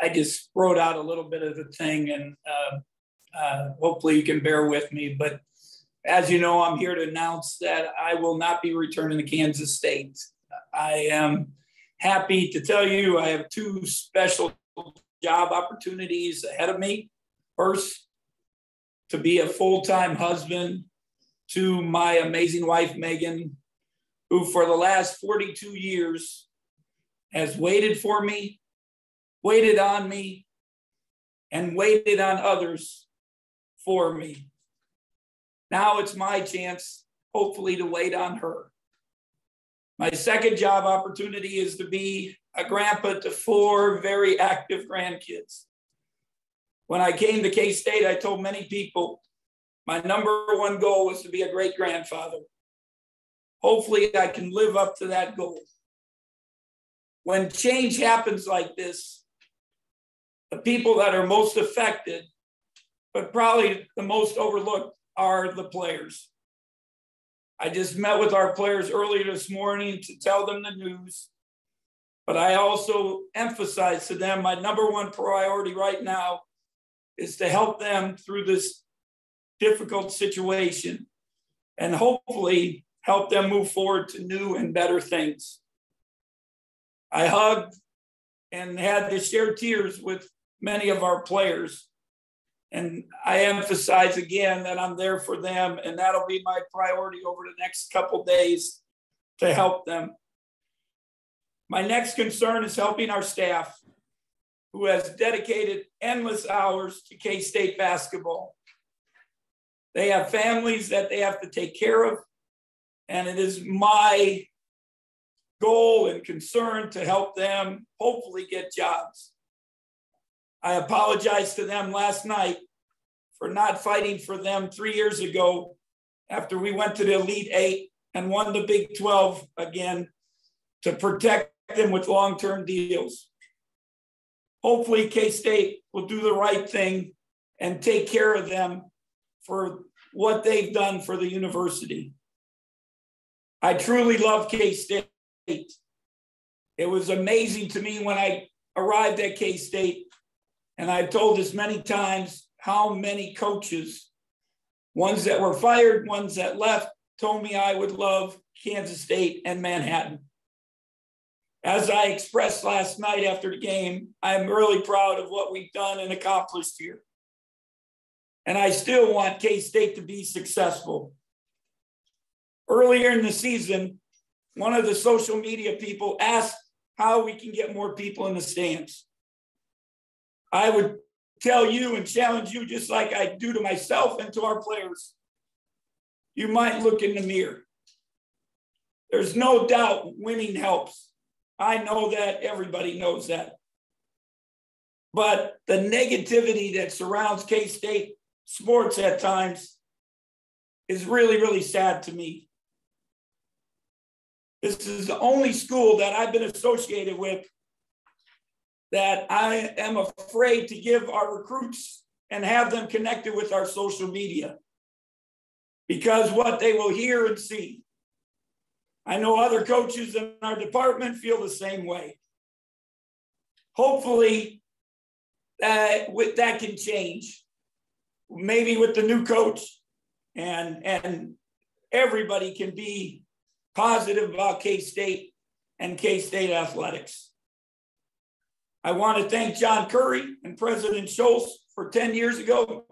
I just wrote out a little bit of the thing, and uh, uh, hopefully you can bear with me. But as you know, I'm here to announce that I will not be returning to Kansas State. I am happy to tell you I have two special job opportunities ahead of me. First, to be a full time husband to my amazing wife, Megan, who for the last 42 years has waited for me, waited on me, and waited on others for me. Now it's my chance, hopefully, to wait on her. My second job opportunity is to be a grandpa to four very active grandkids. When I came to K State, I told many people my number one goal was to be a great grandfather. Hopefully, I can live up to that goal. When change happens like this, the people that are most affected, but probably the most overlooked, are the players. I just met with our players earlier this morning to tell them the news. But I also emphasize to them my number one priority right now is to help them through this difficult situation and hopefully help them move forward to new and better things. I hugged and had to share tears with many of our players. And I emphasize again that I'm there for them, and that'll be my priority over the next couple days to help them. My next concern is helping our staff, who has dedicated endless hours to K State basketball. They have families that they have to take care of, and it is my goal and concern to help them hopefully get jobs. I apologize to them last night for not fighting for them three years ago after we went to the Elite Eight and won the Big 12 again to protect them with long term deals. Hopefully, K State will do the right thing and take care of them for what they've done for the university. I truly love K State. It was amazing to me when I arrived at K State, and I've told this many times how many coaches, ones that were fired, ones that left, told me I would love Kansas State and Manhattan. As I expressed last night after the game, I'm really proud of what we've done and accomplished here. And I still want K State to be successful. Earlier in the season, one of the social media people asked how we can get more people in the stands. I would tell you and challenge you, just like I do to myself and to our players. You might look in the mirror. There's no doubt winning helps. I know that. Everybody knows that. But the negativity that surrounds K State sports at times is really, really sad to me. This is the only school that I've been associated with that I am afraid to give our recruits and have them connected with our social media because what they will hear and see. I know other coaches in our department feel the same way. Hopefully, uh, with, that can change. Maybe with the new coach, and and everybody can be positive about K State and K State athletics. I want to thank John Currie and President Schulz for 10 years ago,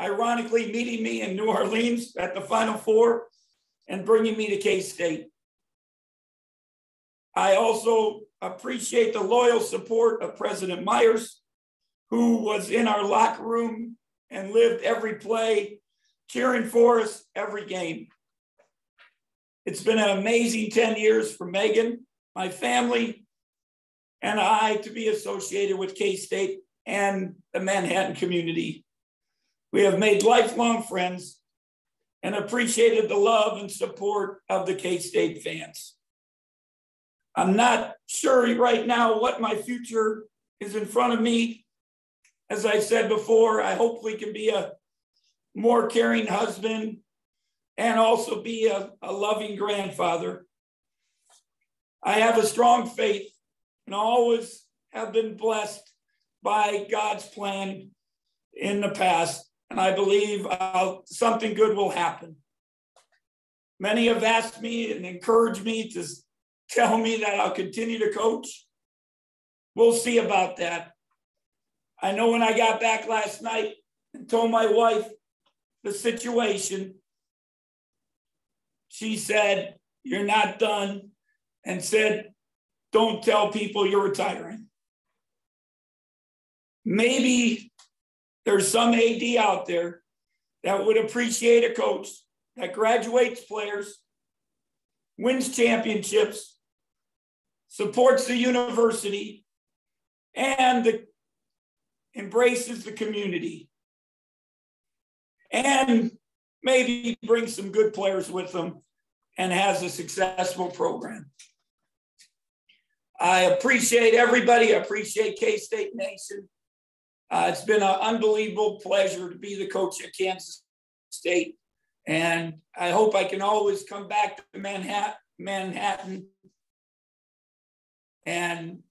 ironically meeting me in New Orleans at the Final Four and bringing me to K State. I also appreciate the loyal support of President Myers, who was in our locker room and lived every play, cheering for us every game. It's been an amazing 10 years for Megan, my family, and I to be associated with K State and the Manhattan community. We have made lifelong friends and appreciated the love and support of the K State fans. I'm not sure right now what my future is in front of me. As I said before, I hopefully can be a more caring husband and also be a, a loving grandfather. I have a strong faith and always have been blessed by God's plan in the past, and I believe uh, something good will happen. Many have asked me and encouraged me to tell me that I'll continue to coach. We'll see about that. I know when I got back last night and told my wife the situation, she said, You're not done, and said, Don't tell people you're retiring. Maybe there's some AD out there that would appreciate a coach that graduates players, wins championships, supports the university, and the, embraces the community, and maybe brings some good players with them and has a successful program. I appreciate everybody. I appreciate K State Nation. Uh, it's been an unbelievable pleasure to be the coach at Kansas State. And I hope I can always come back to Manhattan, Manhattan and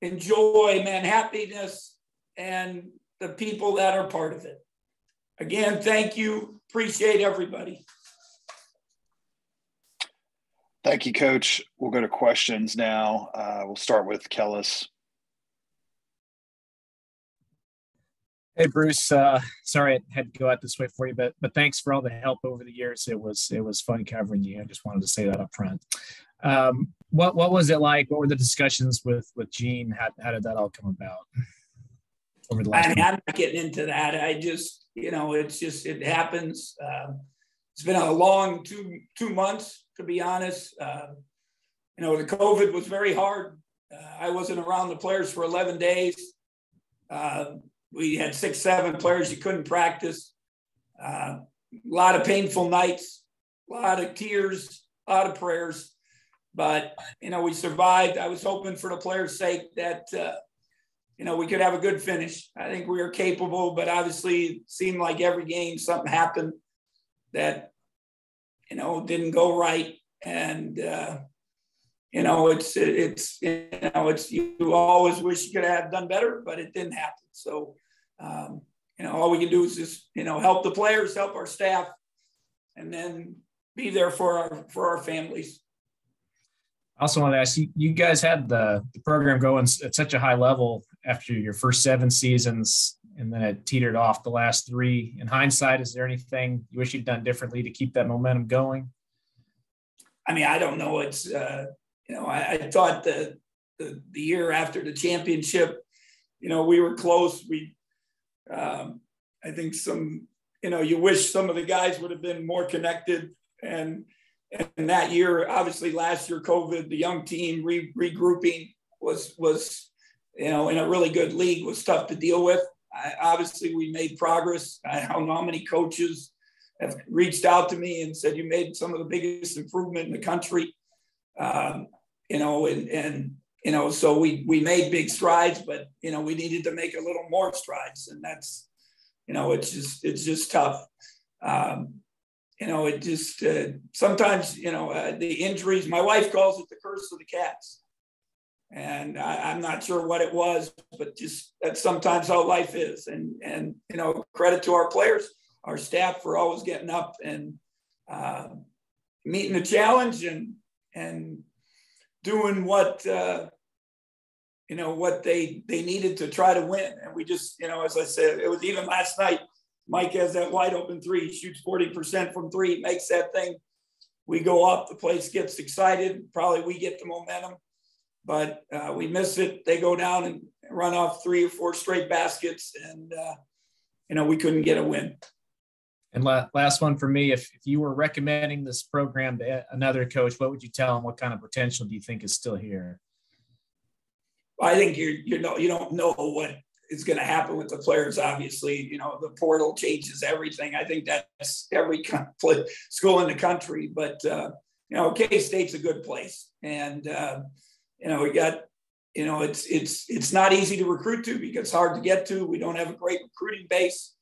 enjoy Manhappiness and the people that are part of it. Again, thank you. Appreciate everybody. Thank you, Coach. We'll go to questions now. Uh, we'll start with Kellis. Hey Bruce, uh, sorry I had to go out this way for you, but but thanks for all the help over the years. It was it was fun covering you. I just wanted to say that up front. Um, what what was it like? What were the discussions with with Gene? How how did that all come about? Over the last I, am not getting into that. I just you know it's just it happens. Uh, it's been a long two two months to be honest. Uh, you know the COVID was very hard. Uh, I wasn't around the players for 11 days. Uh, we had six, seven players you couldn't practice. Uh, a lot of painful nights, a lot of tears, a lot of prayers. But, you know, we survived. I was hoping for the players' sake that, uh, you know, we could have a good finish. I think we were capable, but obviously it seemed like every game something happened that, you know, didn't go right. And, uh, you know, it's, it's, you know, it's, you always wish you could have done better, but it didn't happen. So, um, you know, all we can do is just, you know, help the players, help our staff, and then be there for our for our families. I also want to ask you, you guys had the, the program going at such a high level after your first seven seasons, and then it teetered off the last three. In hindsight, is there anything you wish you'd done differently to keep that momentum going? I mean, I don't know. It's, uh, you know, I, I thought the, the, the year after the championship, you know, we were close. We um, I think some, you know, you wish some of the guys would have been more connected. And and that year, obviously, last year, COVID, the young team re- regrouping was was, you know, in a really good league was tough to deal with. I, obviously, we made progress. I don't know how many coaches have reached out to me and said you made some of the biggest improvement in the country. Um, you know, and and you know, so we we made big strides, but you know, we needed to make a little more strides, and that's, you know, it's just it's just tough. Um, you know, it just uh, sometimes you know uh, the injuries. My wife calls it the curse of the cats, and I, am not sure what it was, but just that's sometimes how life is. And and you know, credit to our players, our staff for always getting up and uh, meeting the challenge and and doing what uh, you know what they they needed to try to win. And we just, you know, as I said, it was even last night. Mike has that wide open three, shoots 40% from three, makes that thing. We go up, the place gets excited. Probably we get the momentum, but uh, we miss it. They go down and run off three or four straight baskets, and uh, you know we couldn't get a win. And last one for me, if, if you were recommending this program to another coach, what would you tell them? What kind of potential do you think is still here? I think you you know you don't know what is going to happen with the players. Obviously, you know the portal changes everything. I think that's every school in the country. But uh, you know, K State's a good place, and uh, you know we got you know it's it's it's not easy to recruit to because it's hard to get to. We don't have a great recruiting base.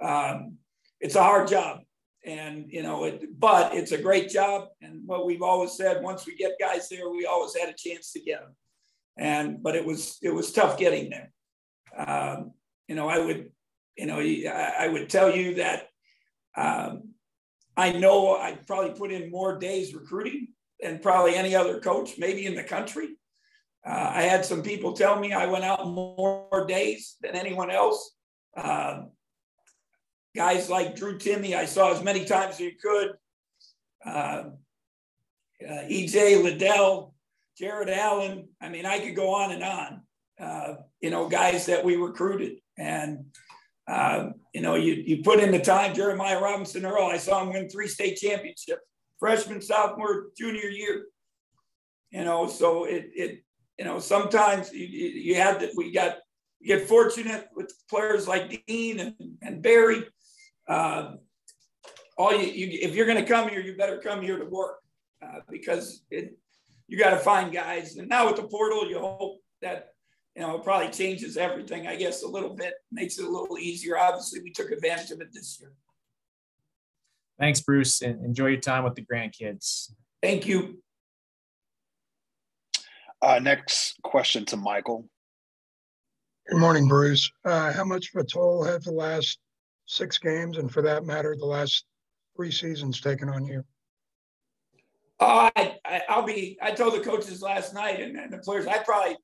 Um, it's a hard job and you know it but it's a great job and what we've always said once we get guys there we always had a chance to get them and but it was it was tough getting there um, you know, I would, you know, I would tell you that um, I know I probably put in more days recruiting than probably any other coach, maybe in the country. Uh, I had some people tell me I went out more days than anyone else. Uh, guys like Drew Timme, I saw as many times as you could. Uh, uh EJ Liddell, Jared Allen. I mean, I could go on and on. Uh, you know, guys that we recruited. And, uh, you know, you, you put in the time, Jeremiah Robinson Earl, I saw him win three state championships, freshman, sophomore, junior year. You know, so it, it you know, sometimes you, you had that we got you get fortunate with players like Dean and, and Barry. Uh, all you, you, if you're going to come here, you better come here to work uh, because it, you got to find guys. And now with the portal, you hope that you know it probably changes everything. I guess a little bit makes it a little easier. Obviously, we took advantage of it this year. Thanks, Bruce, and enjoy your time with the grandkids. Thank you. Uh, next question to Michael. Good morning, Bruce. Uh, how much of a toll have the last six games, and for that matter, the last three seasons taken on you? Oh, I, I, will be. I told the coaches last night and, and, the players. I probably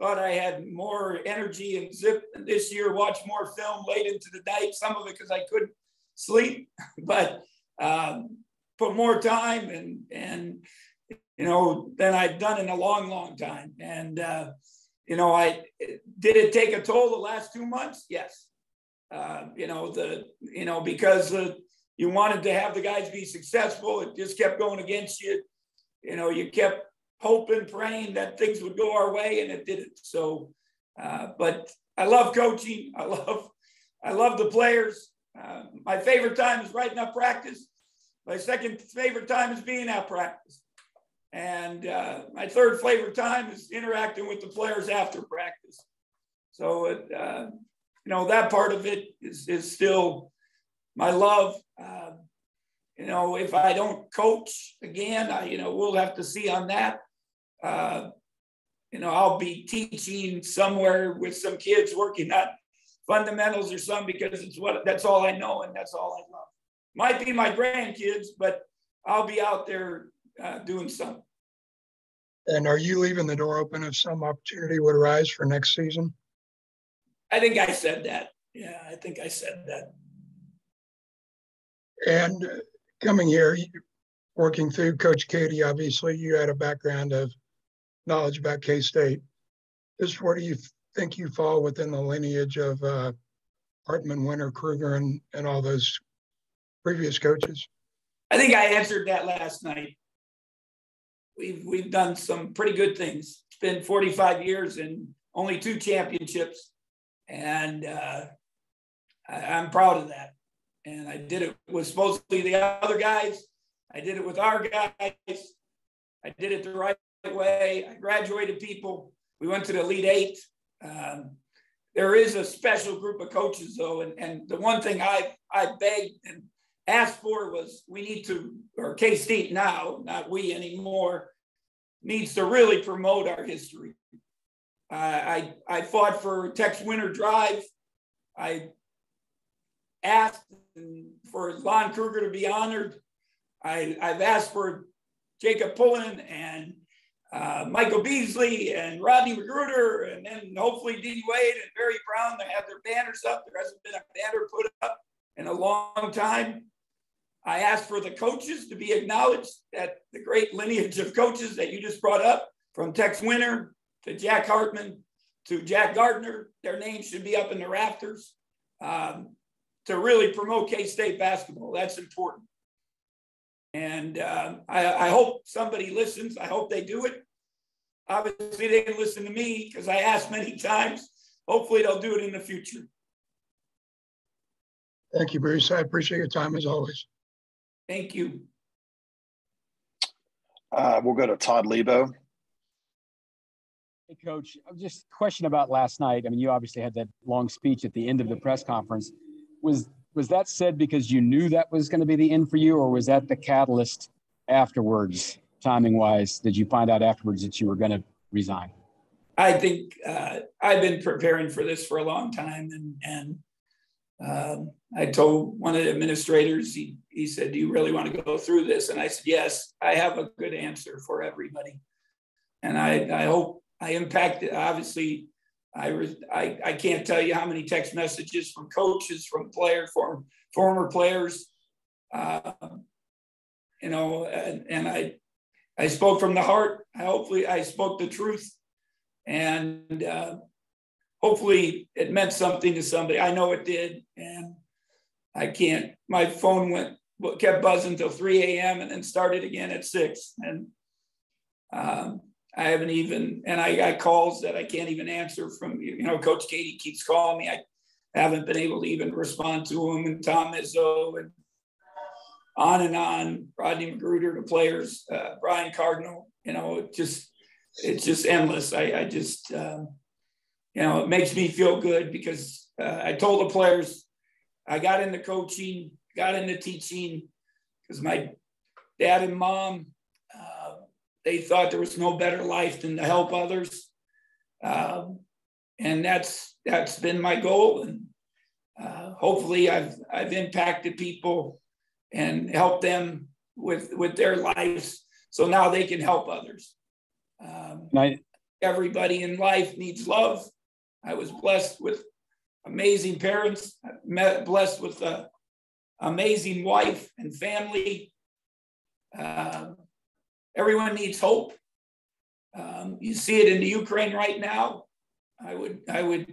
thought I had more energy and zip this year. Watch more film late into the night. Some of it because I couldn't sleep, but um, put more time and and you know, than I've done in a long, long time. And, uh, you know, I did it take a toll the last two months? Yes. Uh, you know, the, you know, because uh, you wanted to have the guys be successful. It just kept going against you. You know, you kept hoping, praying that things would go our way and it didn't. So, uh, but I love coaching. I love, I love the players. Uh, my favorite time is writing up practice. My second favorite time is being at practice. And uh, my third favorite time is interacting with the players after practice. So, it, uh, you know, that part of it is, is still my love. Uh, you know, if I don't coach again, I, you know, we'll have to see on that. Uh, you know, I'll be teaching somewhere with some kids working on fundamentals or some because it's what that's all I know and that's all I love. Might be my grandkids, but I'll be out there uh, doing something. And are you leaving the door open if some opportunity would arise for next season? I think I said that. Yeah, I think I said that. And uh, coming here, working through Coach Keady, obviously you had a background of knowledge about K State. Just where do you think you fall within the lineage of uh, Hartman, Winter, Kruger, and, and all those previous coaches? I think I answered that last night we've we've done some pretty good things. It's been 45 years and only two championships, and uh, I, am proud of that. And I did it with supposedly the other guys. I did it with our guys. I did it the right way. I graduated people. We went to the Elite Eight. Um, there is a special group of coaches, though, and, and the one thing I I begged and asked for was we need to, or K State now, not we anymore, needs to really promote our history. I, I fought for Tex Winter Drive. I asked for Lon Kruger to be honored. I, I've asked for Jacob Pullen and uh, Michael Beasley and Rodney McGruder, and then hopefully Dean Wade and Barry Brown. They have their banners up. There hasn't been a banner put up in a long time. I asked for the coaches to be acknowledged that the great lineage of coaches that you just brought up, from Tex Winter to Jack Hartman to Jack Gardner, their names should be up in the rafters um, to really promote K State basketball. That's important. And uh, I, I hope somebody listens. I hope they do it. Obviously, they didn't listen to me because I asked many times. Hopefully, they'll do it in the future. Thank you, Bruce. I appreciate your time as always. Thank you. Uh, we'll go to Todd Leabo. Hey, Coach, just a question about last night. I mean, you obviously had that long speech at the end of the press conference. Was was that said because you knew that was going to be the end for you, or was that the catalyst afterwards, timing wise? Did you find out afterwards that you were going to resign? I think uh, I've been preparing for this for a long time, and and um, I told one of the administrators. He he said, "Do you really want to go through this?" And I said, "Yes, I have a good answer for everybody." And I I hope I impacted. Obviously, I I I can't tell you how many text messages from coaches, from players, from former players. Uh, you know, and, and I I spoke from the heart. Hopefully, I spoke the truth and uh, hopefully it meant something to somebody. I know it did, and I can't. My phone went kept buzzing till 3 a.m. and then started again at six, and um, I haven't even. And I got calls that I can't even answer from you. Know, Coach Keady keeps calling me. I haven't been able to even respond to him, and Tom Izzo, and on and on. Rodney McGruder, the players, uh, Brian Cardinal. You know, just it's just endless. I, I just, um, you know, it makes me feel good because uh, I told the players I got into coaching, got into teaching because my dad and mom, uh, they thought there was no better life than to help others. Um, and that's that's been my goal. And uh, hopefully I've I've impacted people and helped them with with their lives so now they can help others. Um, I, everybody in life needs love. I was blessed with amazing parents, met, blessed with an amazing wife and family. Uh, everyone needs hope. Um, you see it in the Ukraine right now. I would I would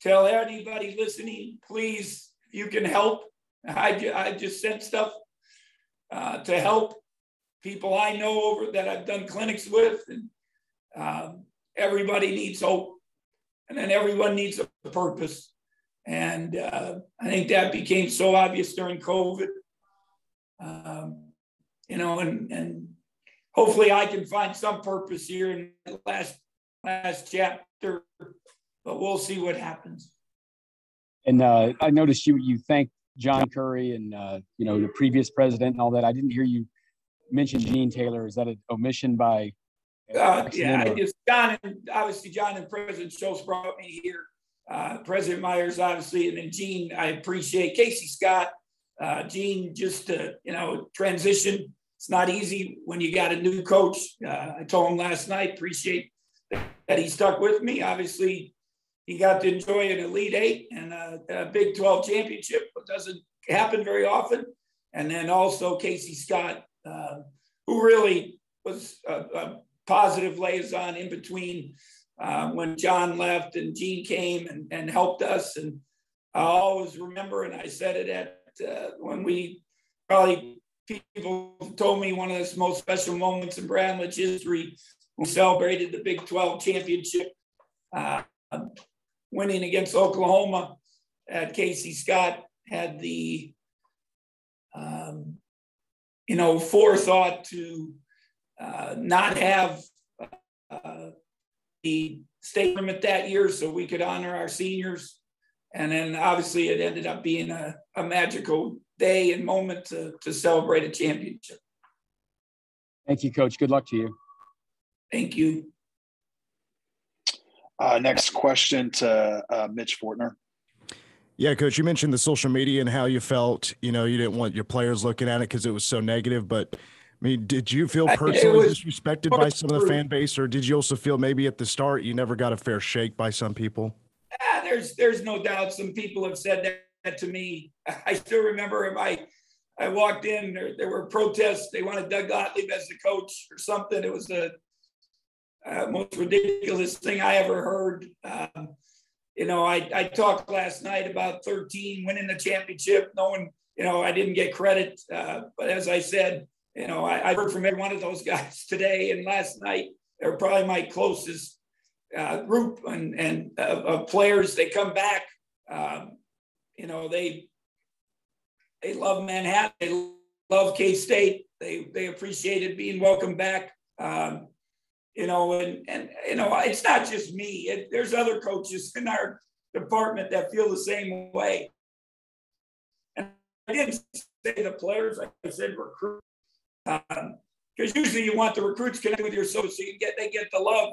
tell anybody listening, please, you can help. I, I just sent stuff uh, to help people I know over that I've done clinics with. And um, everybody needs hope, and then everyone needs a purpose. And uh, I think that became so obvious during COVID. Um, you know, and and hopefully I can find some purpose here in the last last chapter, but we'll see what happens. And uh, I noticed you you thanked John Currie and uh, you know the previous president and all that. I didn't hear you mention Gene Taylor. Is that an omission by? Uh, yeah, I just John and obviously John and President Schulz brought me here. Uh, President Myers, obviously, and then Gene. I appreciate Casey Scott. Uh, Gene, just to you know, transition. It's not easy when you got a new coach. Uh, I told him last night. Appreciate that he stuck with me. Obviously, he got to enjoy an Elite Eight and a, a Big 12 championship, but doesn't happen very often. And then also Casey Scott, uh, who really was a, a, positive liaison in between uh, when John left and Gene came and, and helped us. And I always remember, and I said it at uh, when we probably people told me one of the most special moments in Bramlage history. We celebrated the Big 12 championship, uh, winning against Oklahoma. At Casey Scott had the um, you know, forethought to uh, not have uh, the state tournament that year so we could honor our seniors. And then obviously it ended up being a, a magical day and moment to, to celebrate a championship. Thank you, Coach. Good luck to you. Thank you. Uh, next question to uh, Mitch Fortner. Yeah, coach, you mentioned the social media and how you felt, you know, you didn't want your players looking at it because it was so negative. But I mean, did you feel personally disrespected by some of the fan base, or did you also feel maybe at the start you never got a fair shake by some people? Yeah, there's there's no doubt some people have said that to me. I still remember if I I walked in, there, there were protests. They wanted Doug Gottlieb as the coach or something. It was the uh, most ridiculous thing I ever heard. Um, you know, I, I talked last night about 13 winning the championship, knowing, you know, I didn't get credit. Uh, but as I said, you know, I, heard from every one of those guys today and last night. They're probably my closest uh, group and, and uh, of players. They come back. Um, you know, they they love Manhattan. They love K State. They they appreciated being welcomed back. Um, you know, and and you know, it's not just me. It, there's other coaches in our department that feel the same way. And I didn't say the players; I said recruit, because um, usually you want the recruits connect with your associate. You get they get the love.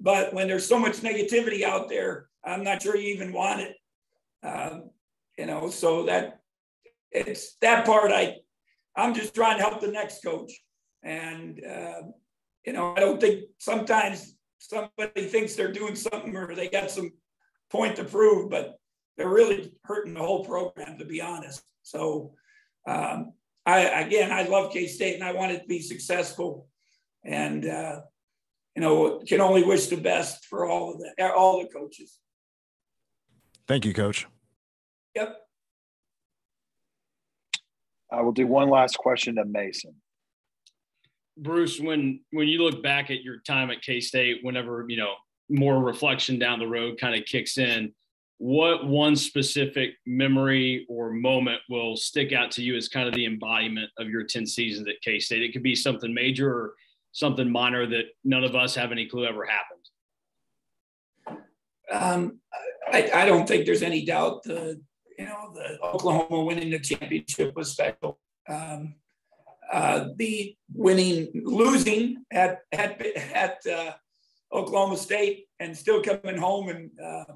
but when there's so much negativity out there, I'm not sure you even want it. Um, you know, so that it's that part. I I'm just trying to help the next coach, and uh, you know, I don't think sometimes somebody thinks they're doing something or they got some point to prove, but they're really hurting the whole program, to be honest. So, um, I again, I love K State and I want it to be successful, and uh, you know, can only wish the best for all of the all the coaches. Thank you, Coach. Yep. I will do one last question to Mason. Bruce, when when you look back at your time at K State, whenever you know more reflection down the road kind of kicks in, what one specific memory or moment will stick out to you as kind of the embodiment of your 10 seasons at K State? It could be something major or something minor that none of us have any clue ever happened. Um, I, I don't think there's any doubt the you know the Oklahoma winning the championship was special. Um, uh, the winning, losing at at at uh, Oklahoma State and still coming home. And uh,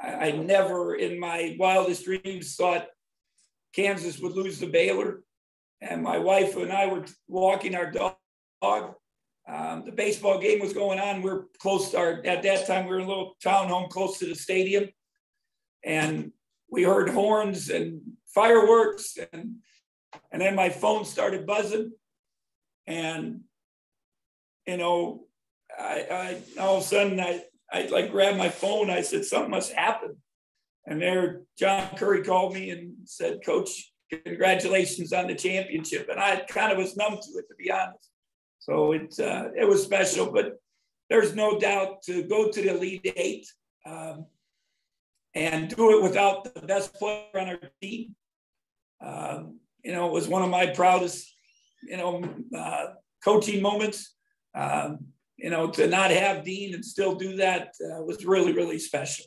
I, I, never, in my wildest dreams, thought Kansas would lose to Baylor. And my wife and I were walking our dog. Um, the baseball game was going on. We are close to our, at that time, we were in a little town home close to the stadium. And we heard horns and fireworks and and then my phone started buzzing and you know I, I all of a sudden I, I like grabbed my phone. I said, something must happen. And there, John Currie called me and said, Coach, congratulations on the championship. And I kind of was numb to it, to be honest. So it, uh, it was special, but there's no doubt to go to the Elite Eight um, and do it without the best player on our team. Um, you know, it was one of my proudest, you know, uh, coaching moments. Um, you know, to not have Dean and still do that uh, was really, really special.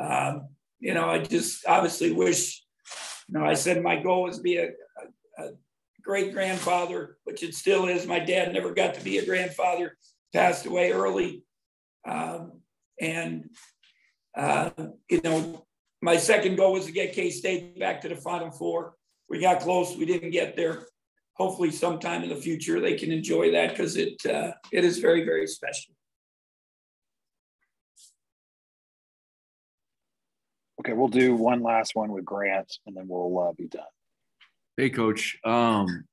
Um, you know, I just obviously wish, you know, I said my goal was to be a, a, a great grandfather, which it still is. My dad never got to be a grandfather, passed away early. Um, and, uh, you know, my second goal was to get K State back to the Final Four. We got close, we didn't get there hopefully sometime in the future they can enjoy that because it uh, it is very very special. Okay, we'll do one last one with Grant, and then we'll uh, be done. Hey, Coach. Um,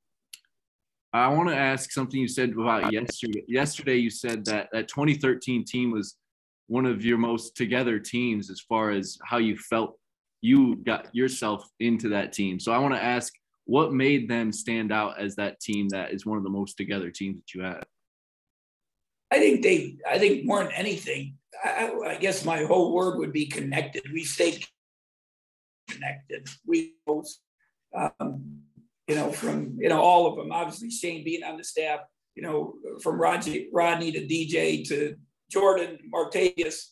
I want to ask something you said about yesterday. Yesterday, you said that that 2013 team was one of your most together teams as far as how you felt you got yourself into that team. So I want to ask what made them stand out as that team that is one of the most together teams that you had? I think they, I think more than anything, I, I guess my whole word would be connected. We stayed connected. We um, you know, from, you know, all of them, obviously Shane being on the staff, you know, from Rodney, Rodney to DJ to Jordan, Martavious,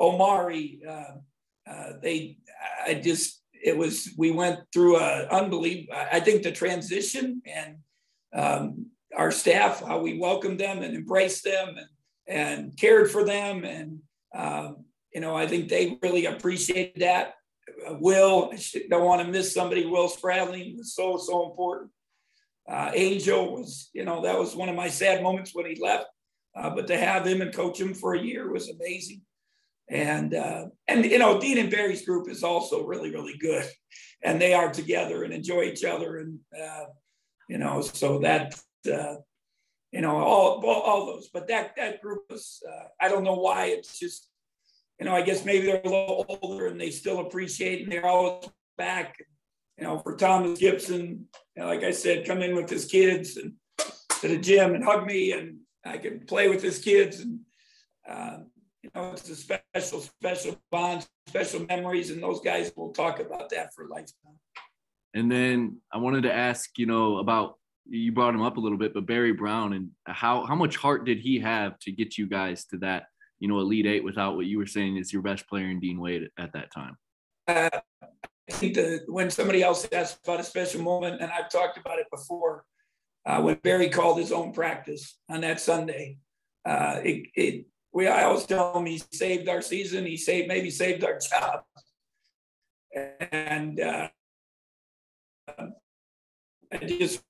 Omari, uh, uh, they, I just, it was we went through a unbelievable. I think the transition and um, our staff, how we welcomed them and embraced them and and cared for them, and um, you know I think they really appreciated that. Uh, Will, I don't want to miss somebody. Will Spradling was so so important. Uh, Angel was, you know, that was one of my sad moments when he left. Uh, but to have him and coach him for a year was amazing and uh, and you know Dean and Barry's group is also really really good, and they are together and enjoy each other, and uh, you know so that uh, you know all, all, all those, but that that group is uh, I don't know why it's just you know I guess maybe they're a little older and they still appreciate and they're always back. You know, for Thomas Gipson, you know, like I said, come in with his kids and to the gym and hug me, and I can play with his kids and. Uh, you know, it's a special, special bond, special memories, and those guys will talk about that for a lifetime. And then I wanted to ask, you know, about you brought him up a little bit, but Barry Brown and how how much heart did he have to get you guys to that, you know, elite eight without what you were saying is your best player in Dean Wade at that time? Uh, I think that when somebody else asks about a special moment, and I've talked about it before, uh, when Barry called his own practice on that Sunday, uh, it, it we I always tell him he saved our season. He saved maybe saved our job. And uh, I just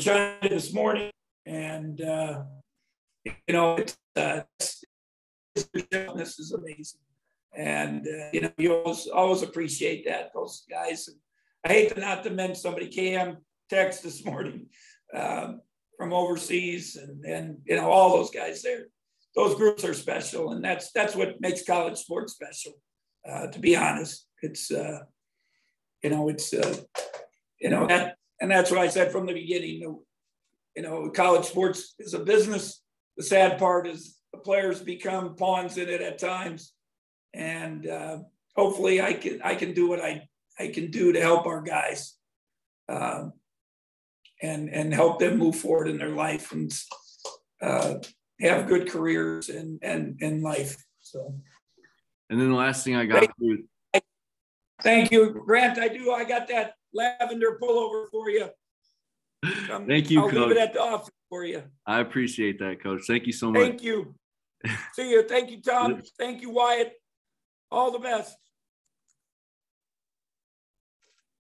tried this morning, and uh, you know, it's, uh, this is amazing. And uh, you know, you always always appreciate that those guys. I hate to not to mention somebody Cam text this morning um, from overseas, and and you know all those guys there. Those groups are special, and that's that's what makes college sports special. Uh, to be honest, it's uh, you know it's uh, you know that, and that's what I said from the beginning. You know, college sports is a business. The sad part is the players become pawns in it at times, and uh, hopefully I can I can do what I I can do to help our guys, um, and and help them move forward in their life and uh, have good careers and and in life. So. And then the last thing I got. Thank, thank you, Grant. I do. I got that lavender pullover for you. Come, Thank you, I'll Coach. leave it at the office for you. I appreciate that, Coach. Thank you so much. Thank you. See you. Thank you, Tom. Thank you, Wyatt. All the best.